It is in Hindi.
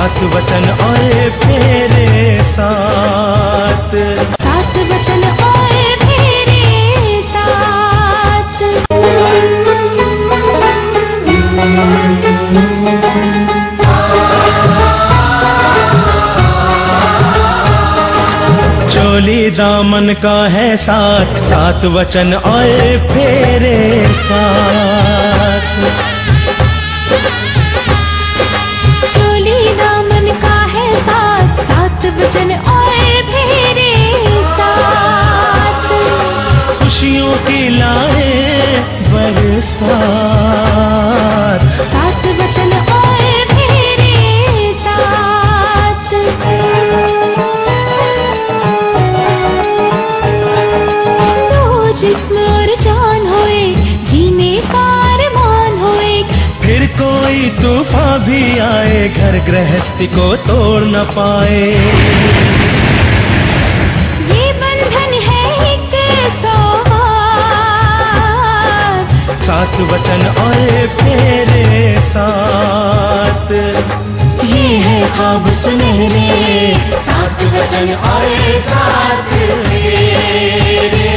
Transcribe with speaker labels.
Speaker 1: सात वचन और फेरे सात
Speaker 2: सात वचन और फेरे सात
Speaker 1: चोली दामन का है साथ सात वचन और फेरे साथ। खुशियों की लाए बरसात।
Speaker 2: सात वचन और फेरे सात दो जिस्म और जान होए जीने होए।
Speaker 1: फिर कोई तूफ़ान भी आए घर गृहस्थी को तोड़ न पाए। सात वचन और फेरे सात
Speaker 2: ये है ख्वाब सुनहरे
Speaker 3: सात वचन और सात फेरे